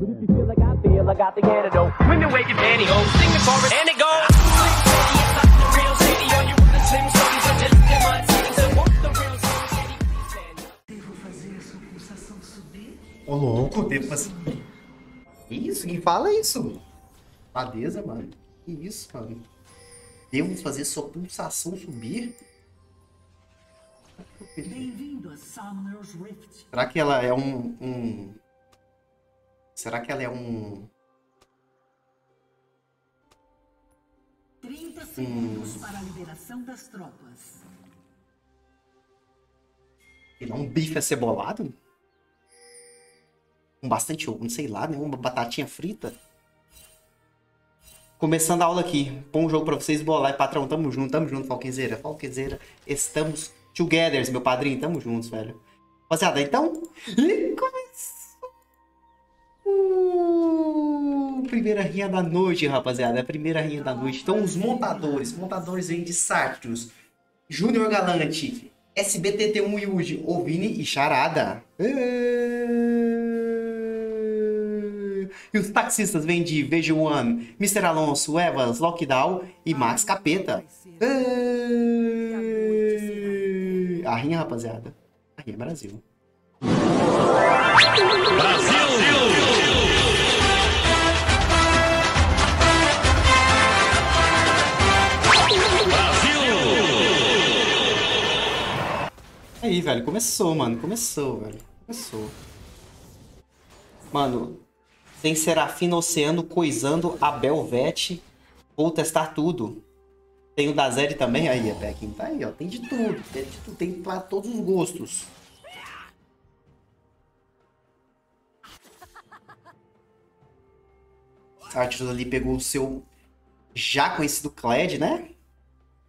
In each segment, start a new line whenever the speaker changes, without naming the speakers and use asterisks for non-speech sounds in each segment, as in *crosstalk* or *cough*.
But if you feel like I feel, I got the antidote. Women your pantyhose, sing the chorus, and it goes.
Devo fazer a sua pulsação subir?
Ô, louco, devo fazer. Que isso? Quem fala isso? Padeza, mano. Que isso, mano? Devo fazer sua pulsação subir?
Bem-vindo a Summoner's Rift.
Será que ela é um, um... Será que ela é um...
30 segundos para a liberação das tropas.
Ele é um bife acebolado? Com bastante, não sei lá, né? Uma batatinha frita? Começando a aula aqui. Bom jogo pra vocês, boa live, patrão. Tamo junto, tamo junto, Falquezeira. Falquezeira, estamos together, meu padrinho. Tamo juntos, velho. Rapaziada, então... *laughs* Uh, primeira rinha da noite, rapaziada. É primeira rinha da noite. Então, os montadores. Montadores vêm de Sartius, Júnior Galante, SBTT1 Yuji, Ovini e Charada. E os taxistas vêm de VG1, Mr. Alonso, Evans, Lockdown e Max Capeta. A rinha, rapaziada. A rinha é Brasil. Aí, velho, começou, mano. Começou, velho. Começou. Mano, tem Serafina Oceano coisando a Belvete. Vou testar tudo. Tem o da Zeri também. Aí, a Pecking tá aí, ó. Tem de tudo. Tem de tudo. Tem pra todos os gostos. Sartres ali pegou o seu já conhecido Kled, né?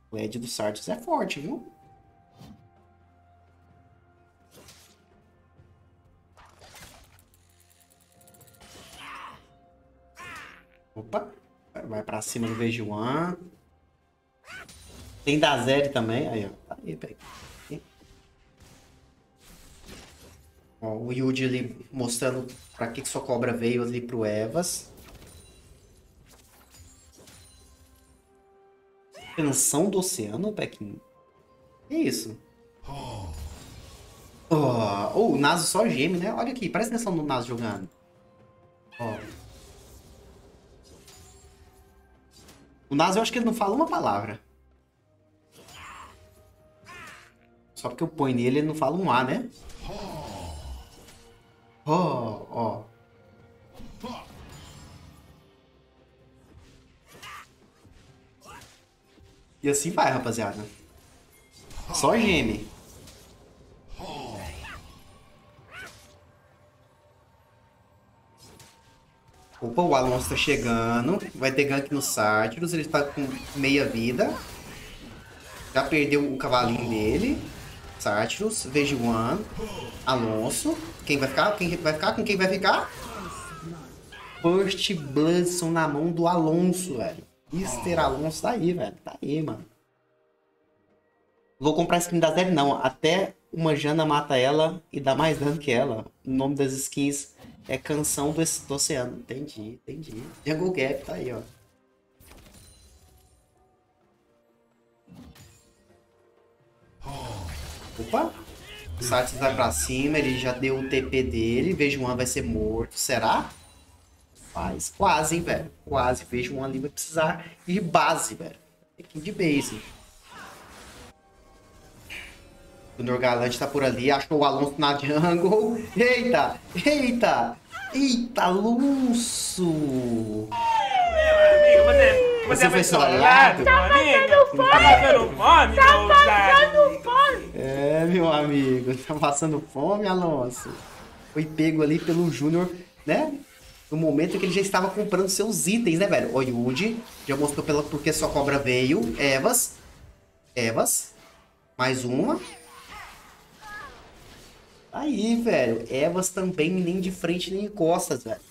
Kled do Sartres é forte, viu? Opa, vai pra cima do VG1. Tem da Zeri também. Aí, ó. Tá aí, pega. Ó, o Yuji ali mostrando pra que, que sua cobra veio ali pro Evas. Canção do Oceano, Pequim. Que isso? Oh, oh, o Naso só geme, né? Olha aqui, presta atenção no Naso jogando. Ó. O Naso eu acho que ele não fala uma palavra. Só porque eu ponho nele, ele não fala um A, né? Ó, ó. E assim vai, rapaziada. Só geme. Opa, o Alonso tá chegando. Vai ter gank no Sátiros. Ele tá com meia vida. Já perdeu o cavalinho dele. Sátiros, VG1, Alonso. Quem vai ficar? Quem vai ficar? Com quem vai ficar? First Bloodson na mão do Alonso, velho. Mr. Alonso tá aí, velho. Tá aí, mano. Vou comprar skin da Zeri, não. Até uma Jana mata ela e dá mais dano que ela. O nome das skins é Canção do, Oceano. Entendi, entendi. Jungle Gap tá aí, ó. Opa! O Satis vai pra cima, ele já deu o TP dele. Vejo um vai ser morto. Será? Faz. Quase, hein, velho. Quase. Vejo um ali vai precisar de base, velho. Aqui de base. O Norgalante tá por ali. Achou o Alonso na jungle. Eita! Eita! Eita, Alonso!
Amigo, você, você,
Você
foi
foi
solado, amigo? Tá passando fome,
Tá
meu
passando fome.
É, meu amigo. Tá passando fome, Alonso. Foi pego ali pelo Júnior, né? No momento que ele já estava comprando seus itens, né, velho? O Yuji já mostrou pela porque sua cobra veio. Evas. Evas. Mais uma. Aí, velho, Evas também nem de frente nem de costas, velho.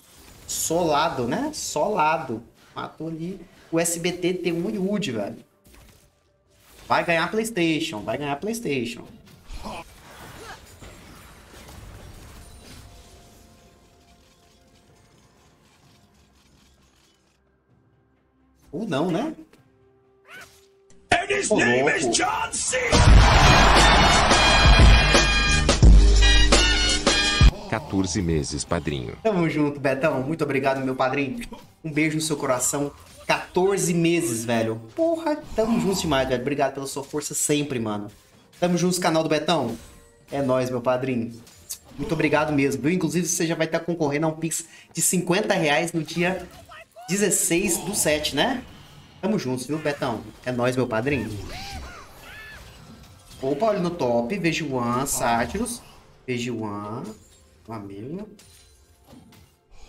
Solado, né? Solado. Matou ali. O SBT tem um Yud, velho. Vai ganhar Playstation, vai ganhar Playstation. Ou não, né? And his oh, name louco.
is John C.
14 meses, padrinho.
Tamo junto, Betão. Muito obrigado, meu padrinho. Um beijo no seu coração. 14 meses, velho. Porra, tamo juntos demais, velho. Obrigado pela sua força sempre, mano. Tamo juntos, canal do Betão. É nóis, meu padrinho. Muito obrigado mesmo, viu? Inclusive, você já vai estar concorrendo a um Pix de 50 reais no dia 16 do 7, né? Tamo juntos, viu, Betão? É nóis, meu padrinho. Opa, olha no top. Vejo One, Sátiros. Vejo One. Amigo.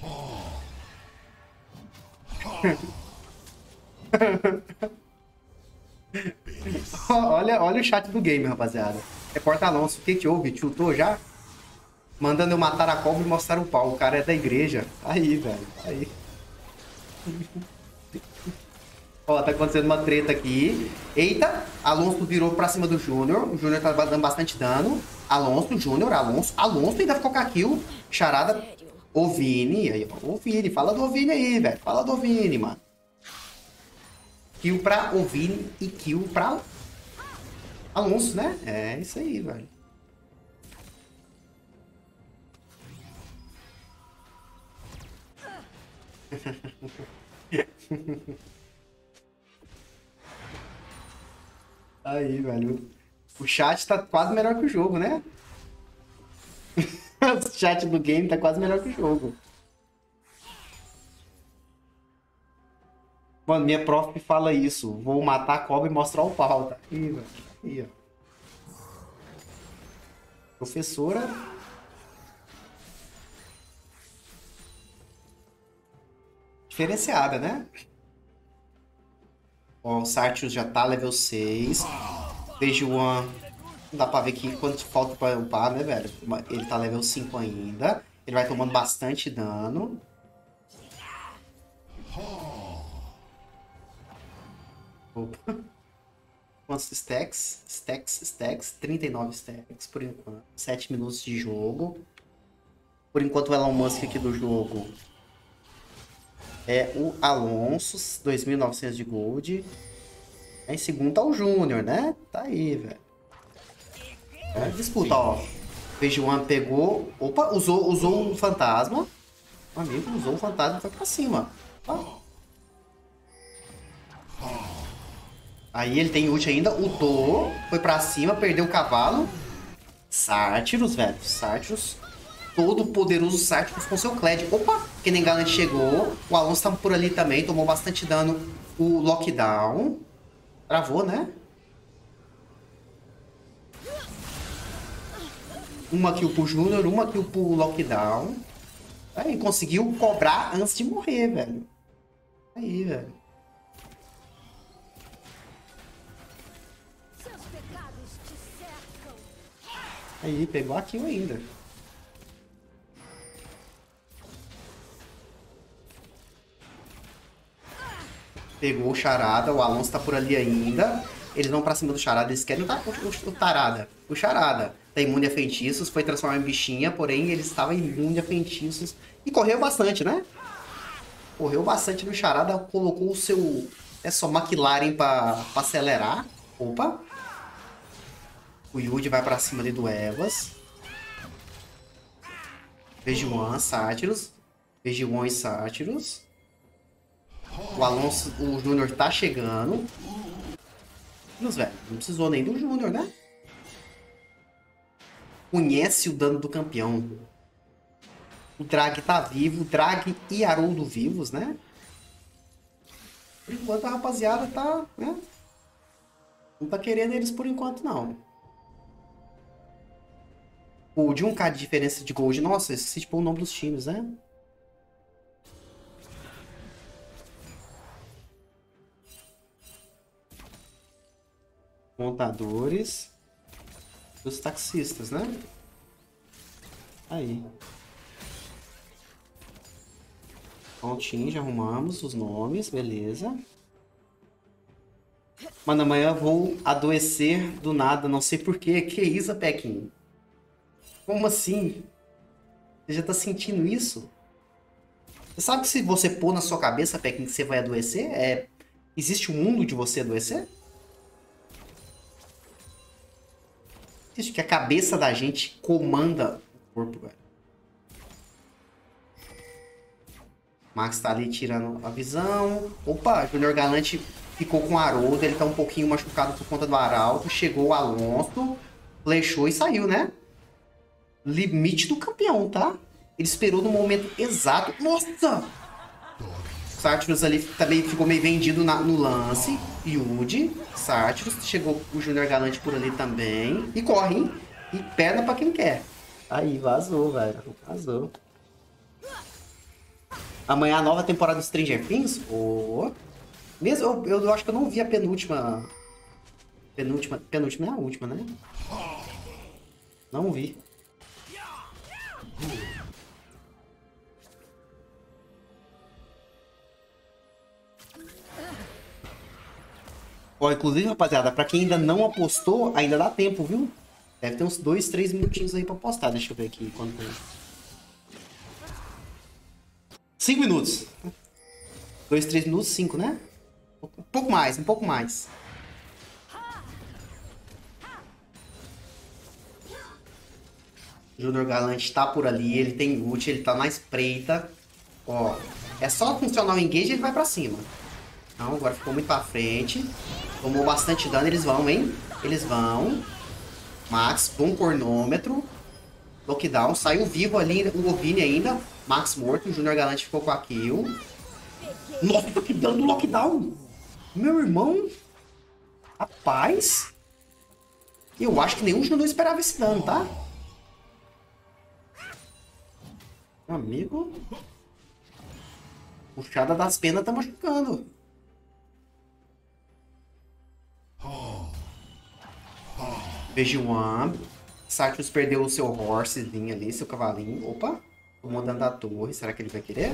*laughs* olha, olha o chat do game, rapaziada. Reporta Alonso, o que que houve? Tiltou já? Mandando eu matar a cobra e mostrar o pau. O cara é da igreja. Aí, velho. Aí. *laughs* Ó, tá acontecendo uma treta aqui. Eita, Alonso virou pra cima do Júnior. O Júnior tá dando bastante dano. Alonso, Júnior, Alonso. Alonso ainda ficou com a kill. Charada. Ovini. Aí. Ovini. Fala do Ovini aí, velho. Fala do Ovini, mano. Kill pra Ovini e kill pra Alonso, né? É isso aí, velho. *laughs* Aí, velho. O chat tá quase melhor que o jogo, né? *laughs* o chat do game tá quase melhor que o jogo. Mano, minha prof fala isso. Vou matar a cobra e mostrar o pau, tá? Aí, velho. Aí, ó. Professora. Diferenciada, né? Ó, o Sartius já tá level 6. Vejuan, não dá pra ver aqui quanto falta pra upar, né, velho? Ele tá level 5 ainda. Ele vai tomando bastante dano. Opa. Quantos stacks? Stacks, stacks. 39 stacks por enquanto. 7 minutos de jogo. Por enquanto o Elon Musk aqui do jogo é o Alonso, 2.900 de gold. Em segundo tá o Júnior, né? Tá aí, velho. É, disputa, ó. Vejuan pegou. Opa, usou, usou o fantasma. O amigo usou o fantasma e foi pra cima. Ó. Aí ele tem ult ainda, ultou, foi pra cima, perdeu o cavalo. Sártiros, velho. Sártiros todo poderoso Sarkis com seu Kled. Opa, Kennen Gallant chegou. O Alonso tá por ali também, tomou bastante dano. O Lockdown. Travou, né? Uma kill pro Júnior, uma kill pro Lockdown. Aí, conseguiu cobrar antes de morrer, velho. Aí, velho. Aí, pegou a kill ainda. Pegou o Charada, o Alonso tá por ali ainda. Eles vão pra cima do Charada, eles querem o, o, Tarada. O Charada tá imune a feitiços, foi transformado em bichinha, porém ele estava imune a feitiços. E correu bastante, né? Correu bastante no Charada, colocou o seu... É só McLaren pra, pra acelerar. Opa! O Yuji vai pra cima ali do Evas. Vejuan, Sátiros. Vejuan e Sátiros. O Alonso, o Júnior tá chegando. Mas, velho, não precisou nem do Júnior, né? Conhece o dano do campeão. O Drag tá vivo, o Drag e Haroldo vivos, né? Por enquanto a rapaziada tá, né? Não tá querendo eles por enquanto, não. Gold, 1k de diferença de Gold. Nossa, esse tipo o nome dos times, né? Montadores dos taxistas, né? Aí. Prontinho, já arrumamos os nomes, beleza. Mano, amanhã vou adoecer do nada, não sei porquê. Que isso, Pequinho? Como assim? Você já tá sentindo isso? Você sabe que se você pôr na sua cabeça, Pequinho, que você vai adoecer? É Existe um mundo de você adoecer? Existe que a cabeça da gente comanda o corpo, velho. Max tá ali tirando a visão. Opa, Júnior Galante ficou com o Haroldo. Ele tá um pouquinho machucado por conta do Arauto. Chegou o Alonso, flechou e saiu, né? Limite do campeão, tá? Ele esperou no momento exato. Nossa! Sartirus ali também ficou meio vendido na- no lance. Yudi, Sartirus. Chegou o Júnior Galante por ali também. E corre, hein? E perna pra quem quer. Aí, vazou, velho. Vazou. Amanhã a nova temporada do Stranger Things? Ô. Mesmo, eu, eu acho que eu não vi a penúltima. Penúltima. Penúltima é a última, né? Não vi. Ó, inclusive, rapaziada, pra quem ainda não apostou, ainda dá tempo, viu? Deve ter uns dois, três minutinhos aí pra apostar. Deixa eu ver aqui quanto tem. Cinco minutos. Dois, três minutos, cinco, né? Um pouco mais, um pouco mais. Júnior Galante tá por ali, ele tem ult, ele tá na espreita. Ó, é só funcionar o engage e ele vai pra cima. Não, agora ficou muito pra frente. Tomou bastante dano, eles vão, hein? Eles vão. Max, bom cronômetro. Lockdown, saiu vivo ali o Ovini ainda. Max morto, o Júnior Galante ficou com a kill. Nossa, que dano do lockdown! Meu irmão. Rapaz. Eu acho que nenhum jogador esperava esse dano, tá? Meu amigo. Puxada das penas tá machucando. VG1. Sartius perdeu o seu horsezinho ali, seu cavalinho. Opa, tomou dano da torre. Será que ele vai querer?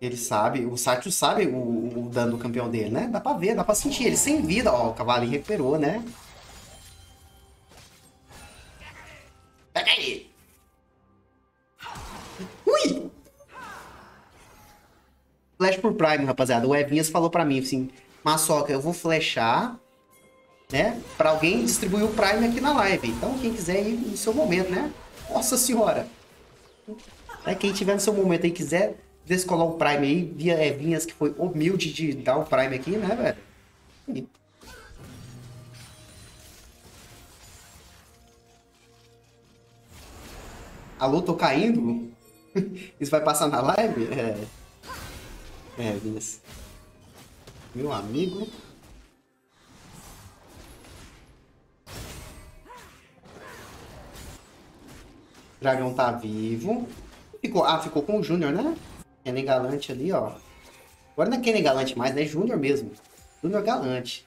Ele sabe, o Sartius sabe o, o dano do campeão dele, né? Dá pra ver, dá pra sentir. Ele sem vida, ó, o cavalinho recuperou, né? Pega aí! Ui! Flash por Prime, rapaziada. O Evinhas falou pra mim, assim, Maçoca, eu vou flashar, né? Pra alguém distribuir o Prime aqui na live. Então, quem quiser ir no seu momento, né? Nossa senhora! Aí, quem tiver no seu momento aí quiser descolar o Prime aí, via Evinhas, que foi humilde de dar o Prime aqui, né, velho? E- Alô, tô caindo? *laughs* Isso vai passar na live? É. É, Vinhas. Meu amigo. Dragão tá vivo. Ficou, ah, ficou com o Júnior, né? Kenny Galante ali, ó. Agora não é Kenny Galante mais, né? Júnior mesmo. Júnior Galante.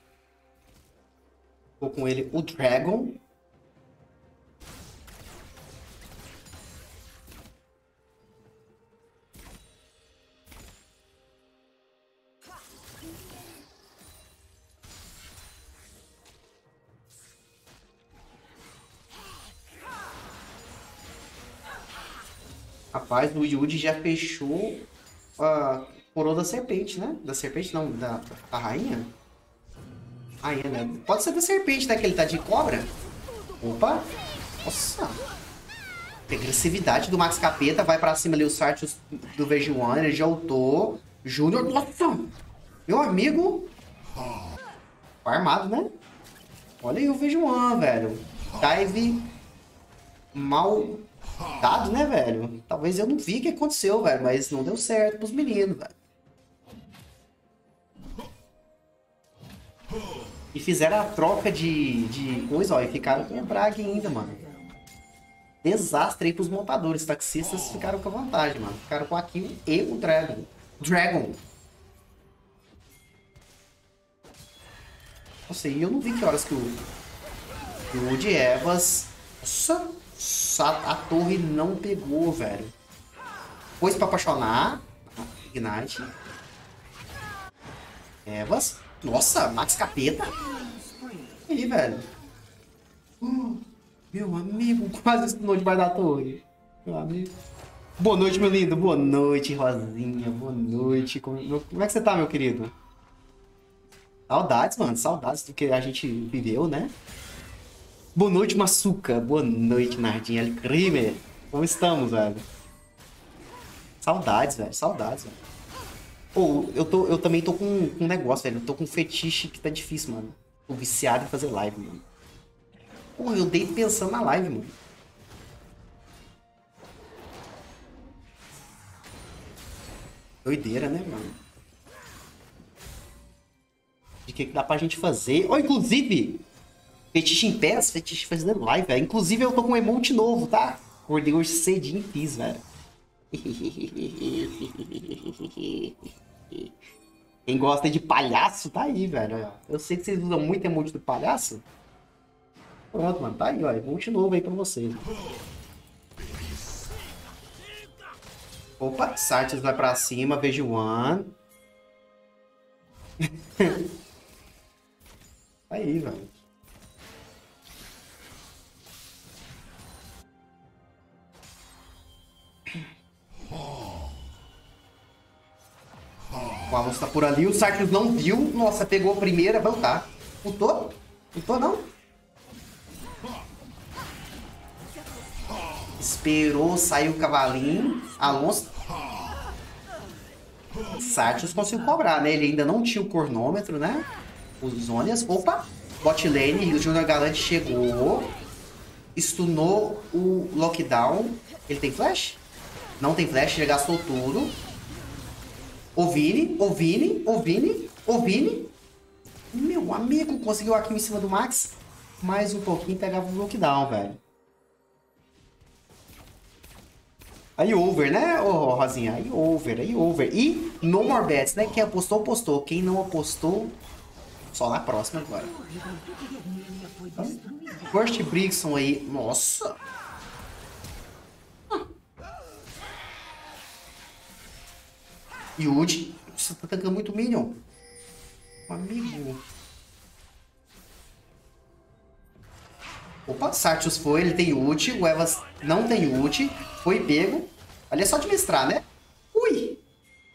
Ficou com ele o Dragon. Rapaz, o Yuji já fechou a coroa da serpente, né? Da serpente, não, da, da rainha? Rainha, né? Pode ser da serpente, né? Que ele tá de cobra. Opa! Nossa! Agressividade do Max Capeta. Vai pra cima ali o Sartius do VG1. Ele já ultou. Júnior. Nossa! Meu amigo. Tá armado, né? Olha aí o VG1, velho. Dive mal dado, né, velho? Talvez eu não vi o que aconteceu, velho, mas não deu certo pros meninos, velho. E fizeram a troca de, de coisa, ó, e ficaram com o Braga ainda, mano. Desastre aí pros montadores. Taxistas ficaram com a vantagem, mano. Ficaram com a Kill e o Dragon. Dragon. Nossa, e eu não vi que horas que o, que o Woody Evans. Nossa, a, torre não pegou, velho. Pôs pra apaixonar. Ignite. Evas. Nossa, Max Capeta. E aí, velho. Uh, meu amigo, *laughs* quase estunou debaixo da torre. Meu amigo. Boa noite, meu lindo. Boa noite, Rosinha. Boa noite. Como, como é que você tá, meu querido? Saudades, mano. Saudades do que a gente viveu, né? Boa noite, Maçuca. Boa noite, Nardinha Crime. Como estamos, velho? Saudades, velho. Saudades, velho. Pô, eu, tô, eu também tô com com um negócio, velho. Eu tô com um fetiche que tá difícil, mano. Tô viciado em fazer live, mano. Porra, eu dei pensando na live, mano. Doideira, né, mano? De que que dá pra gente fazer? Ó, inclusive, fetiche em pés, fetiche fazendo live, velho. Inclusive, eu tô com um emote novo, tá? Acordei hoje cedinho e fiz, velho. *laughs* Quem gosta de palhaço, tá aí, velho. Eu sei que vocês usam muito emote do palhaço. Pronto, mano, tá aí, ó. Emote novo aí pra vocês. Opa, Sartes vai pra cima, vejo One. *laughs* aí, velho. O Alonso tá por ali, o Sartres não viu. Nossa, pegou a primeira, vai lutar. Lutou? Lutou não? Esperou, saiu o cavalinho. Alonso. Sartres conseguiu cobrar, né? Ele ainda não tinha o cronômetro, né? Os Zônias. Opa! Bot lane o Junior Galante chegou. Stunou o lockdown. Ele tem flash? Não tem flash, ele gastou tudo. O Vini, o Vini, o Vini, o Vini. Meu amigo conseguiu aqui em cima do Max. Mais um pouquinho pegava o lockdown, velho. Aí over, né, ô Rosinha? Aí over, aí over. E no more bets, né? Quem apostou, apostou. Quem não apostou, só na próxima agora. First Brixon aí. Nossa! Yuji. Você tá tancando muito Minion. Amigo. Opa, Sartius foi, ele tem ult, o Evas não tem ult, foi pego. Ali é só administrar, né? Ui!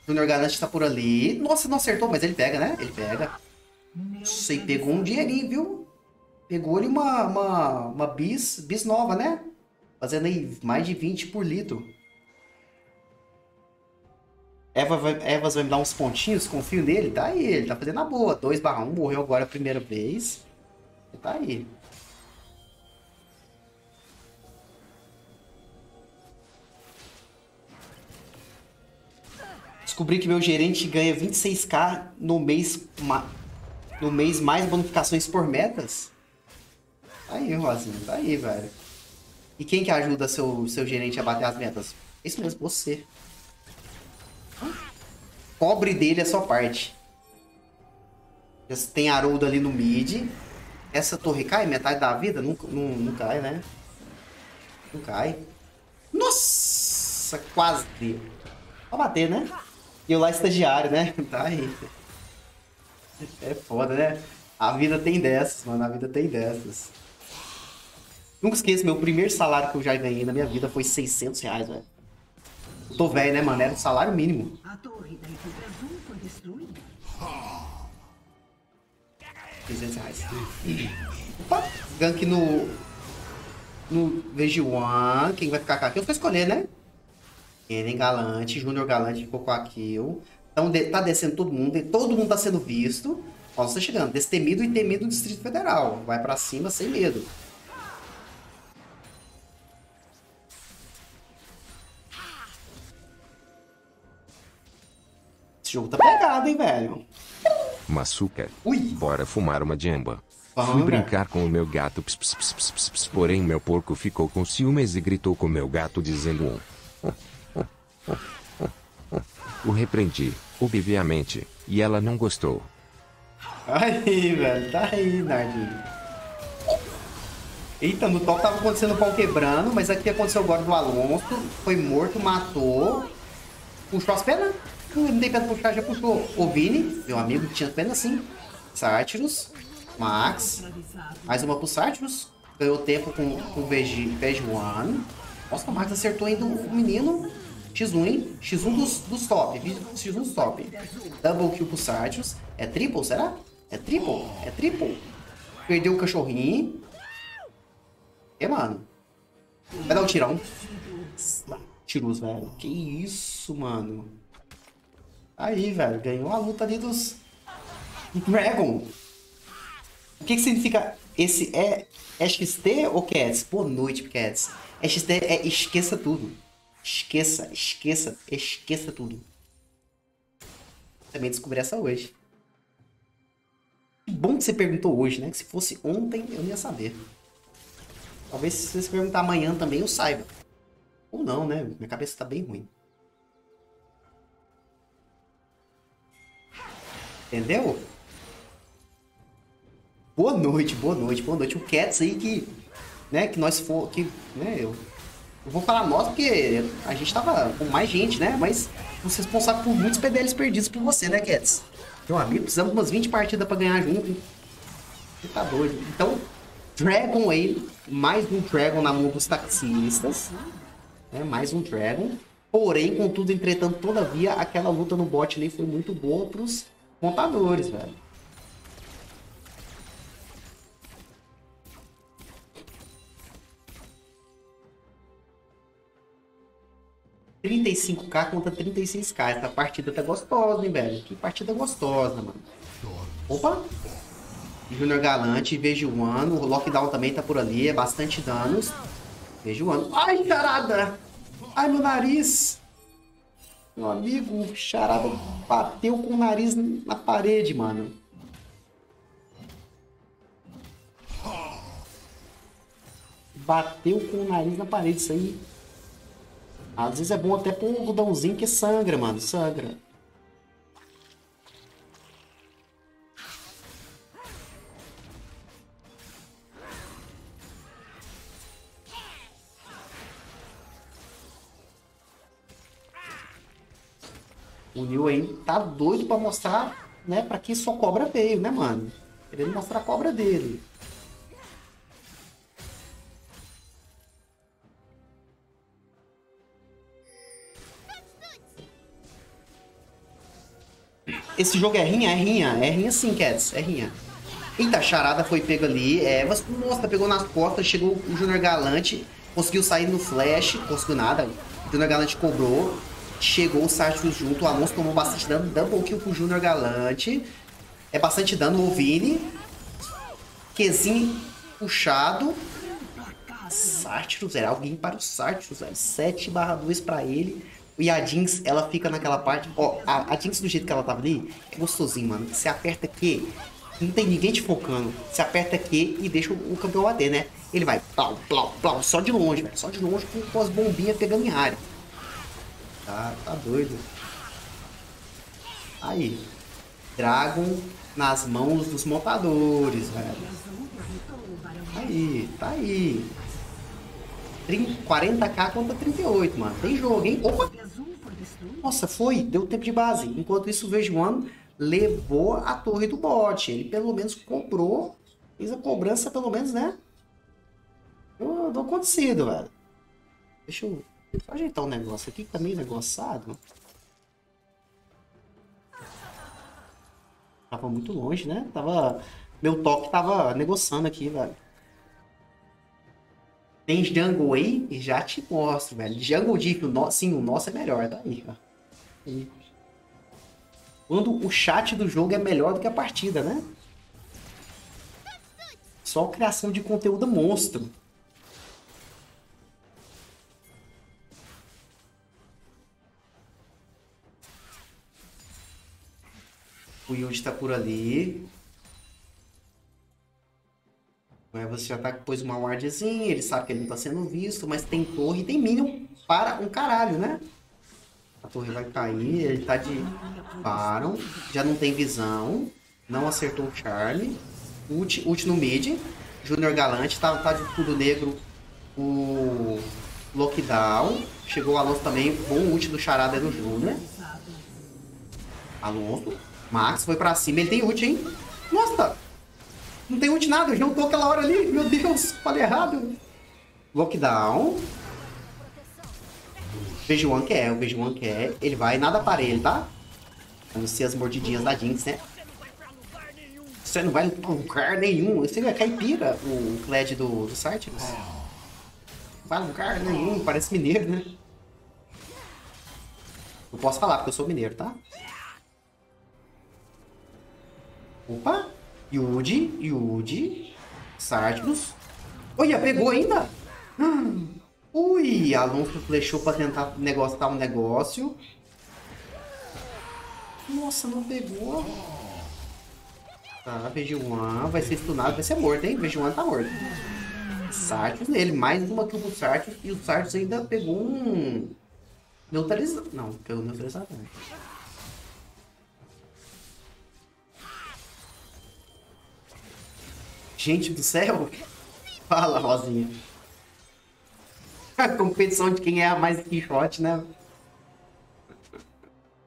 Junior Galante tá por ali. Nossa, não acertou, mas ele pega, né? Ele pega. Sei, pegou um dinheirinho, viu? Pegou-lhe uma, uma, uma bis, bis nova, né? Fazendo aí mais de 20 por litro. Eva vai, Evas vai me dar uns pontinhos, confio nele. Tá aí, ele tá fazendo a boa. 2 barra 1, morreu agora a primeira vez. Tá aí. Descobri que meu gerente ganha 26k no mês, no mês mais bonificações por metas. Tá aí, Rosinha, tá aí, velho. E quem que ajuda seu, seu gerente a bater as metas? Isso mesmo, você. Cobre dele a sua parte. Já Tem Haroldo ali no mid. Essa torre cai metade da vida? Não, não, não cai, né? Não cai. Nossa, quase deu. Pra bater, né? E eu lá estagiário, né? *laughs* Tá aí. É foda, né? A vida tem dessas, mano. A vida tem dessas. Nunca esqueço, meu primeiro salário que eu já ganhei na minha vida foi 600 reais, velho. Tô velho, né, mano? Era o salário mínimo.
A torre da equipe azul foi destruída.
600 reais. Opa, gank no... No VG1. Quem vai ficar com a kill? Eu vou escolher, né? Kennen Galante, Júnior Galante ficou com a kill. Então de- tá descendo todo mundo, todo mundo tá sendo visto. Ó, você tá chegando, destemido e temido do Distrito Federal. Vai pra cima sem medo. Esse jogo tá pegado, hein, velho?
Maçuca.
Ui.
Bora fumar uma jamba. Fui brincar com o meu gato, ps, porém meu porco ficou com ciúmes e gritou com meu gato dizendo um. *laughs* O repreendi, obviamente, e ela não gostou.
Aí, velho, tá aí, Nardinho. Eita, no top tava acontecendo o pau quebrando, mas aqui aconteceu agora do Alonso. Foi morto, matou. Puxou as penas? Não pra puxar, já puxou. O Vini, meu amigo, tinha pena sim. Sártiros, Max. Mais uma pro Sártiros. Ganhou tempo com, o VG, VG1. Nossa, o Max acertou ainda o menino. X1, hein? X1 dos, dos top. X1 dos top. Double kill pro Sartius. É triple, será? É triple? É triple. Perdeu o cachorrinho. E, mano? Vai dar um tirão. Tiros, velho. Que isso, mano. Aí, velho. Ganhou a luta ali dos... Dragon. O que que significa esse é, é XT ou Cats? Boa noite, Cats. É XT é esqueça tudo. Esqueça, esqueça, esqueça tudo. Também descobri essa hoje. Que bom que você perguntou hoje, né? Que se fosse ontem, eu não ia saber. Talvez se você perguntar amanhã também, eu saiba. Ou não, né? Minha cabeça tá bem ruim. Entendeu? Boa noite, boa noite, boa noite. O Cats aí que, né, que nós for, que, né, eu, eu vou falar nós porque a gente tava com mais gente, né, mas você é responsável por muitos PDLs perdidos por você, né, Cats? Meu amigo, precisamos de umas 20 partidas pra ganhar junto. Você tá doido. Então, Dragon aí, mais um Dragon na mão dos taxistas, né, mais um Dragon. Porém, contudo, entretanto, todavia, aquela luta no bot ali foi muito boa pros contadores, velho. 35k contra 36k. Essa partida tá gostosa, hein, velho? Que partida gostosa, mano. Opa! Júnior Galante, vejo o ano. O lockdown também tá por ali, é bastante danos. Vejo o ano. Ai, charada! Ai, meu nariz! Meu amigo, o charada bateu com o nariz na parede, mano. Bateu com o nariz na parede, isso aí às vezes é bom até pôr um algodãozinho que sangra, mano. Sangra. O Neil aí tá doido pra mostrar, né, pra que só cobra veio, né, mano? Querendo mostrar a cobra dele. Esse jogo é rinha? É rinha. É rinha sim, Cats. É rinha. Eita, a charada foi pego ali. É, nossa, pegou nas costas. Chegou o Junior Galante. Conseguiu sair no flash. Conseguiu nada. O Junior Galante cobrou. Chegou o Sartius junto. O Alonso tomou bastante dano. Double kill pro Junior Galante. É bastante dano o Vini. Qzinho puxado. Sartius, era alguém para o Sartius, 7 barra 2 para ele. E a Jinx, ela fica naquela parte. Ó, a, a Jinx do jeito que ela tava ali, é gostosinho, mano. Você aperta aqui, não tem ninguém te focando. Você aperta aqui e deixa o, o campeão bater, né? Ele vai plau, plau, plau, só de longe, velho. Só de longe com, com as bombinhas pegando em área. Tá, tá doido. Aí. Dragon nas mãos dos montadores, velho. Aí, tá aí. 40k contra 38, mano. Tem jogo, hein? Opa! Nossa, foi. Deu tempo de base. Enquanto isso, o Vejuano levou a torre do bot. Ele pelo menos cobrou. Fez a cobrança, pelo menos, né? Do, do acontecido, velho. Deixa eu só ajeitar um negócio aqui que tá meio negociado. Tava muito longe, né? Tava... Meu toque tava negociando aqui, velho. Tem Jungle aí? Já te mostro, velho. Jungle Deep, o no... sim, o nosso é melhor, daí, ó. E... Quando o chat do jogo é melhor do que a partida, né? Só criação de conteúdo monstro. O Yuji tá por ali. Aí você já tá pôs uma wardzinha, ele sabe que ele não tá sendo visto, mas tem torre e tem minion para um caralho, né? A torre vai cair, ele tá de... Param, já não tem visão, não acertou o Charlie. Ult, ult no mid, Junior Galante, tá, tá de tudo negro o Lockdown. Chegou o Alonso também, bom ult do Charada no Junior. Alonso, Max foi pra cima, ele tem ult, hein? Nossa, não tem ult nada, tô aquela hora ali. Meu Deus, falei errado. Lockdown. Vejuan quer, o Vejuan quer. Ele vai nada para ele, tá? A não ser as mordidinhas da Jinx, né? Você não vai em lugar nenhum. Você é caipira, o Kled do, do Sartius. Não vai lugar nenhum, parece mineiro, né? Não posso falar porque eu sou mineiro, tá? Opa! Yuji, Yuji, Sartius. Olha, pegou ainda? Hum. Ui, Alonso flechou pra tentar negociar um negócio. Nossa, não pegou. Tá, Vejuan vai ser stunado, vai ser morto, hein? Vejuan tá morto. Sartius nele, mais uma que o Sartius. E o Sartius ainda pegou um... Neutralizado. Não, pegou neutralizado. Gente do céu! Fala, Rosinha. A *laughs* competição de quem é a mais Quixote, né?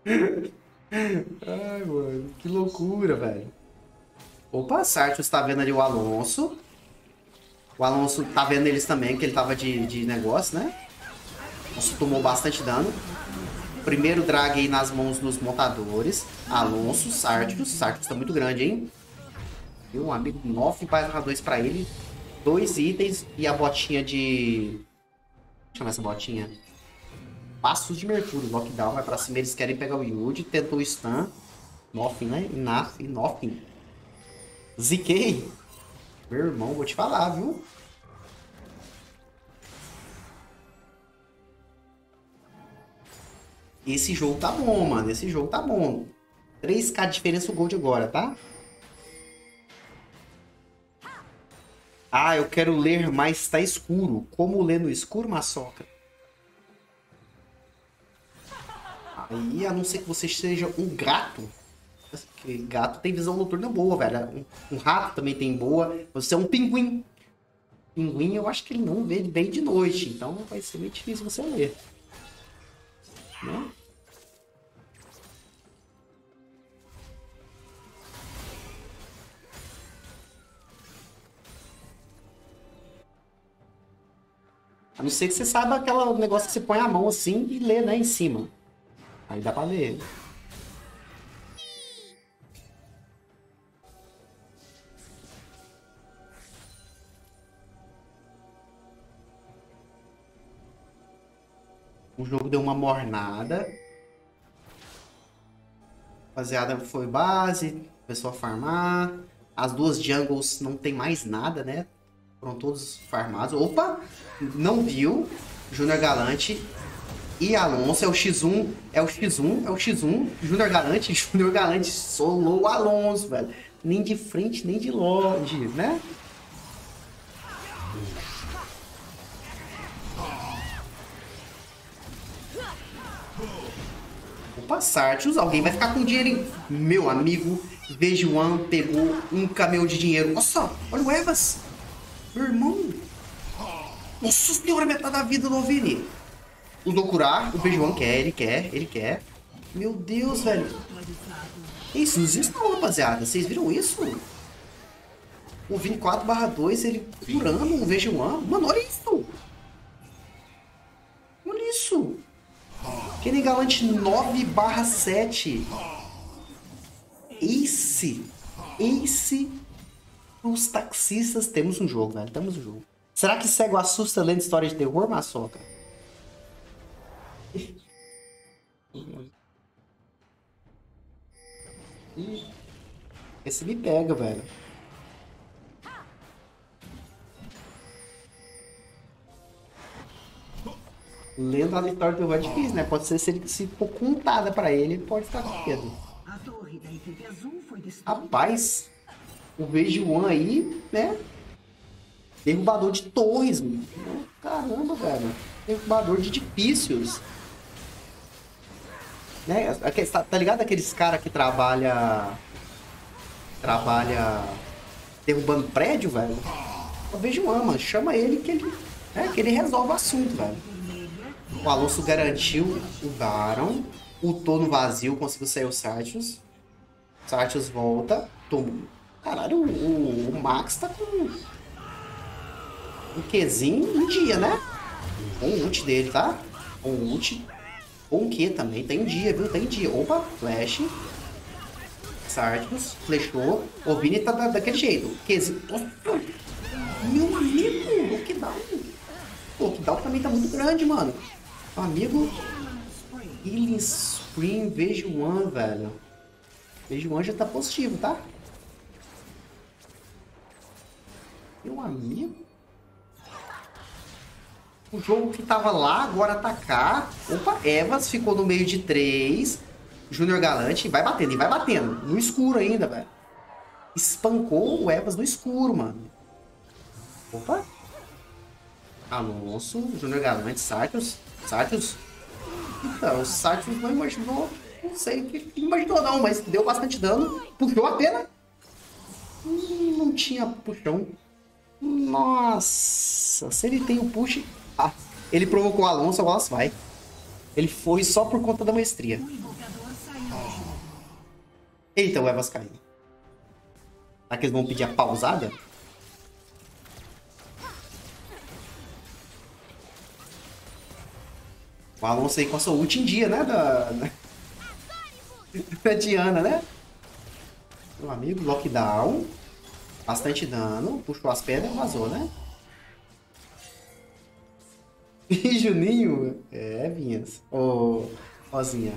Ai, mano, que loucura, velho. Opa, Sartius tá vendo ali o Alonso. O Alonso tá vendo eles também, que ele tava de, de negócio, né? Alonso tomou bastante dano. Primeiro drag aí nas mãos dos montadores. Alonso, Sartius. Sartius tá muito grande, hein? Viu? Um amigo 9 barra 2 pra ele. Dois itens e a botinha de... Chama essa botinha. Passos de Mercúrio. Lockdown vai pra cima. Eles querem pegar o Yuji. Tentou o stun. Nothing, né? Enough, nothing. Ziquei. Meu irmão, vou te falar, viu? Esse jogo tá bom, mano. Esse jogo tá bom. 3k de diferença o Gold agora, tá? Ah, eu quero ler, mas tá escuro. Como ler no escuro, Maçoca? Aí, a não ser que você seja um gato. Gato tem visão noturna boa, velho. Um, um rato também tem boa. Você é um pinguim. Pinguim, eu acho que ele não vê bem de noite. Então vai ser meio difícil você ler. Né? Não ser que você saiba aquele negócio que você põe a mão assim e lê, né, em cima. Aí dá pra ler. O jogo deu uma mornada. Rapaziada, foi base, começou a farmar. As duas jungles não tem mais nada, né? Foram todos farmados. Opa! Não viu. Júnior Galante e Alonso é o X1, é o X1, é o X1. Júnior Galante, *laughs* Júnior Galante solou o Alonso, velho. Nem de frente, nem de longe, né? Opa, Sartius, alguém vai ficar com dinheiro, hein? Meu amigo, Vejuan pegou um caminhão de dinheiro. Nossa, olha o Evas. Meu irmão. Nossa senhora, metade da vida do Ovini. Usou curar, o Vejuan quer, ele quer, ele quer. Meu Deus, velho. Isso, existe não, rapaziada. Vocês viram isso? O Vini 4 barra 2, ele curando o Vejuan. Mano, olha isso. Olha isso. Kenny Galante 9 barra 7. Ace. Ace os taxistas. Temos um jogo, velho. Temos um jogo. Será que cego assusta lendo história de terror, Maçoca? Esse me pega, velho. Lendo a história do terror é difícil, né? Pode ser se ele se for contada pra ele, ele pode ficar com medo.
A torre da equipe azul foi destruída.
Rapaz, o Vejuan aí, né? Derrubador de torres, mano. Caramba, velho. Derrubador de edifícios. Né? Tá, tá ligado aqueles caras que trabalha. Trabalha. derrubando prédio, velho? O Vejuan, mano. Chama ele que ele. né, que ele resolve o assunto, velho. O Alonso garantiu o Baron. Lutou no vazio, conseguiu sair o Sartius. Sartius volta. Toma. Caralho, o, o- Max tá com um Qzinho um dia, né? Com o ult dele, tá? Com ult. Com Q também. Tem dia, viu? Tem dia. Opa, flash. Sardius, flechou. O Vini tá da- daquele jeito. Nossa, Meu amigo, lockdown. Lockdown também tá muito grande, mano. Meu amigo. Healing Spring, vejo one, velho. Vejo one já tá positivo, tá? Meu amigo. O jogo que tava lá, agora tá cá. Opa, Evas ficou no meio de três. Júnior Galante vai batendo, e vai batendo. No escuro ainda, velho. Espancou o Evas no escuro, mano. Opa. Alonso, Júnior Galante, Sartius. Sartius. Então, o Sartius não imaginou. Não sei o que imaginou, não, mas deu bastante dano. Puxou a pena. Não tinha puxão. Nossa, se ele tem o push. Ah, ele provocou o Alonso, o Alonso vai. Ele foi só por conta da maestria. Eita, o Evas caiu. Será que eles vão pedir a pausada? O Alonso aí com a sua ult em dia, né? Da, *laughs* da Diana, né? Meu amigo, lockdown. Bastante dano. Puxou as pedras e vazou, né? *laughs* E Juninho? É, Vinhas. Ô, Rosinha.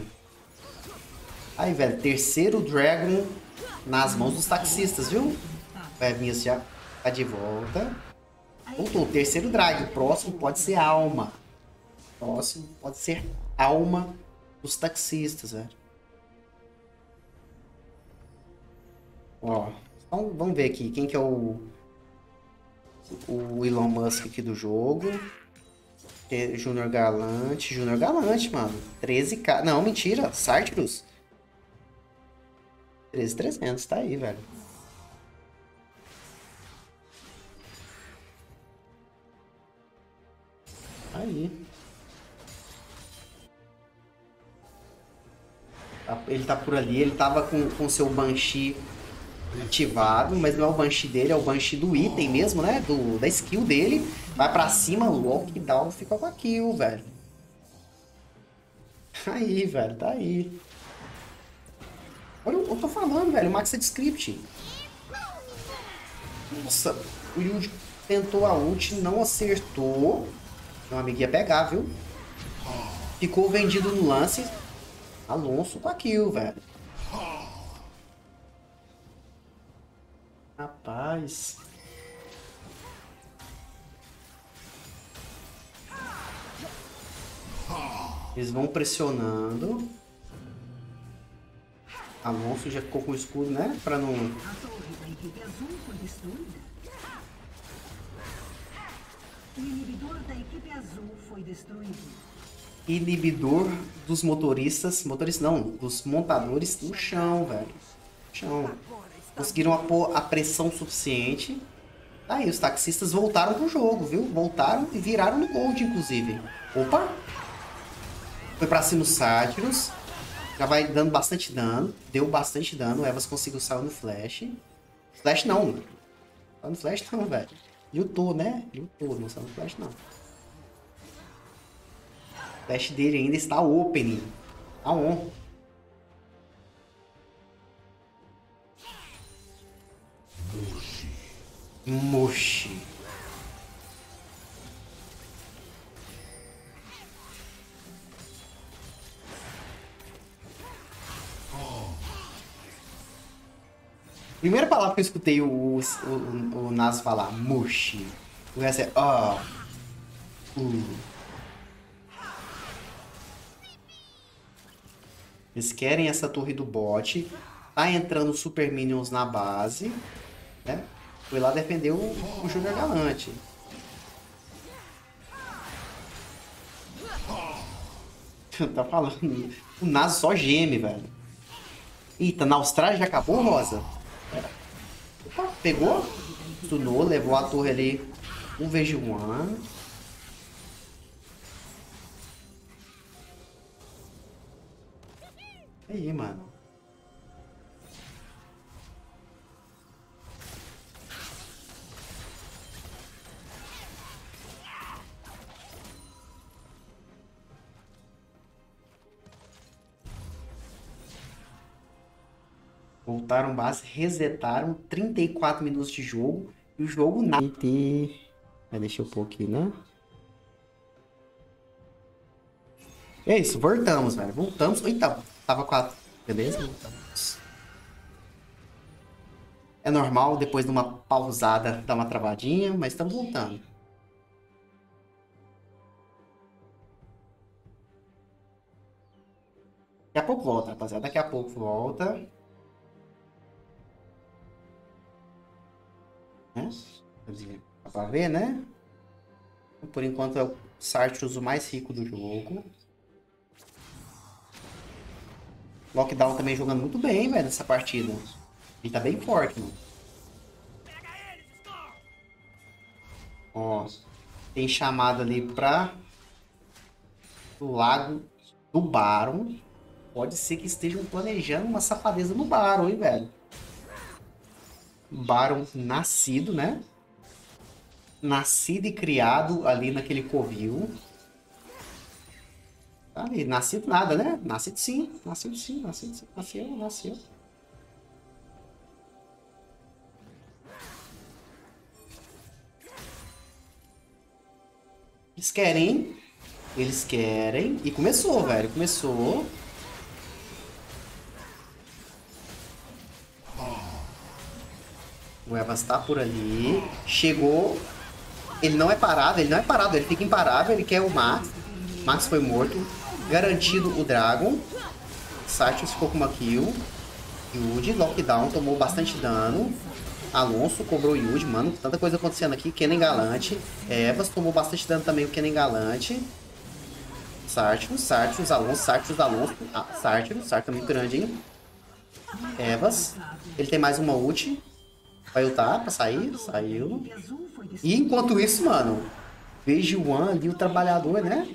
Aí, velho, terceiro Dragon nas mãos dos taxistas, viu? Vai, Vinhas já tá de volta. Voltou, terceiro drag. O próximo pode ser alma. Próximo pode ser alma dos taxistas, velho. Ó, então vamos ver aqui quem que é o o Elon Musk aqui do jogo. Júnior Galante, Júnior Galante, mano. 13k. Não, mentira, Sartrus. 13,300, tá aí, velho. Tá aí. Ele tá por ali, ele tava com, com seu Banshee ativado, mas não é o Banshee dele, é o Banshee do item mesmo, né? Do, da skill dele. Vai pra cima, lockdown fica com a kill, velho. Aí, velho, tá aí. Olha, eu tô falando, velho, o Max é de script. Nossa, o Yuji tentou a ult, não acertou. Meu amigo ia pegar, viu? Ficou vendido no lance. Alonso com a kill, velho. Rapaz. Eles vão pressionando. Alonso já ficou com o escudo, né? Pra não.
A torre da equipe azul foi destruída. O inibidor da equipe azul foi destruído.
Inibidor dos motoristas. Motoristas não, dos montadores no chão, velho. Chão. Conseguiram pôr a pressão suficiente. Aí, os taxistas voltaram pro jogo, viu? Voltaram e viraram no gold, inclusive. Opa! Foi pra cima o Sátiros. Já vai dando bastante dano. Deu bastante dano. O Evas conseguiu sair no flash. Flash não. Saiu no flash não, velho. Lutou, né? Lutou, não saiu no flash não. O flash dele ainda está opening. Tá on. Moshi. Primeira palavra que eu escutei o, o, o, o Nas falar, Mushi. O resto é, ó. Uh. Eles querem essa torre do bot. Tá entrando Super Minions na base. Né? Foi lá defender o, o Júnior Galante. *laughs* tá falando. O Nas só geme, velho. Eita, na Austrália já acabou, Rosa? Opa, pegou? Stunou, levou a torre ali. Um VG1. Aí, mano. Voltaram base, resetaram, 34 minutos de jogo. E o jogo nada. Vai deixa eu pôr aqui, né? É isso, voltamos, velho. Voltamos. Eita, tava 4. Beleza? Voltamos. É normal, depois de uma pausada, dar uma travadinha, mas estamos voltando. Daqui a pouco volta, rapaziada. Daqui a pouco volta. Né? Dá pra ver, né? Por enquanto é o Sartrus o mais rico do jogo. Lockdown também jogando muito bem, velho, nessa partida. Ele tá bem forte, mano. Ó, tem chamado ali pra o lago do Baron. Pode ser que estejam planejando uma safadeza no Baron, hein, velho. Baron nascido, né? Nascido e criado ali naquele covil. Tá ali, nascido nada, né? Nascido sim, nascido sim, nascido sim, nasceu, nasceu. Eles querem, eles querem, e começou, velho, começou. O Evans tá por ali, chegou, ele não é parado, ele não é parado, ele fica imparável, ele quer o Max. Max foi morto. Garantido o Dragon. Sartius ficou com uma kill. Yude, lockdown, tomou bastante dano. Alonso cobrou Yude, mano. Tanta coisa acontecendo aqui. Kennen Galante. Evas tomou bastante dano também o Kennen Galante. Sartius, Sartius, Alonso, Sartius, Alonso. Ah, Sartius, Sartius é muito grande, hein? Evas. Ele tem mais uma ult. Vai ultar pra sair. Saiu. E enquanto isso, mano, vejo o One ali, o trabalhador, né?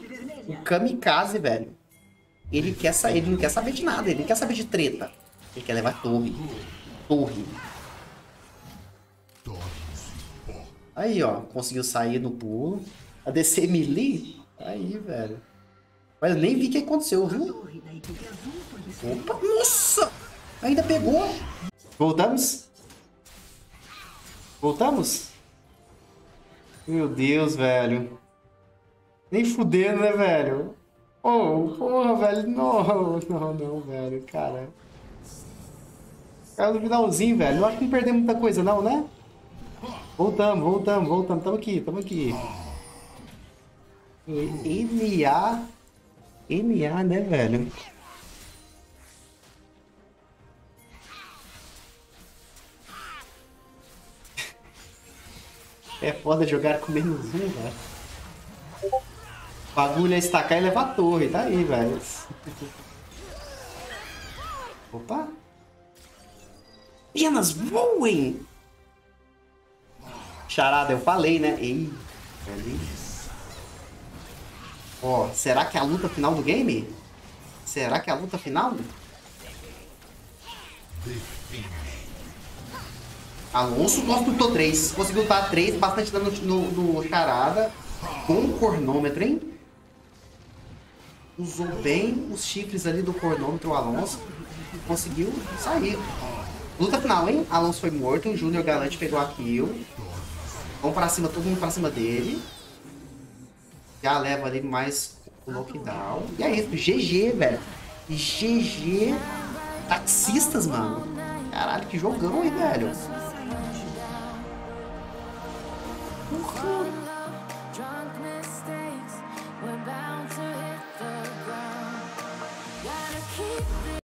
O kamikaze, velho. Ele quer sair, ele não quer saber de nada, ele não quer saber de treta. Ele quer levar torre. Torre. Aí, ó, conseguiu sair no pulo. A DC melee? Aí, velho. Mas eu nem vi o que aconteceu, viu? Opa, nossa! Ainda pegou. Voltamos? Voltamos? Meu Deus, velho. Nem fudendo, né, velho? Oh, porra, velho. Não, não, não, velho. Cara. Cara, no finalzinho, velho. Eu acho que não perdemos muita coisa, não, né? Voltamos, voltamos, voltamos. Tamo aqui, tamo aqui. NA. NA, né, velho? É foda jogar com menos um, velho. O bagulho é estacar e levar a torre, tá aí, velho. Opa! Penas voem! Charada, eu falei, né? Ei. Ó, será que é a luta final do game? Será que é a luta final? Alonso, nossa, lutou 3. Conseguiu lutar 3, bastante dano no, no charada. Com cornômetro, hein? Usou bem os chifres ali do cornômetro, o Alonso. Conseguiu sair. Luta final, hein? Alonso foi morto, o Júnior Galante pegou a kill. Vamos pra cima, todo mundo pra cima dele. Já leva ali mais o lockdown. E é isso, GG, velho. GG. Taxistas, mano. Caralho, que jogão, hein, velho. Porra.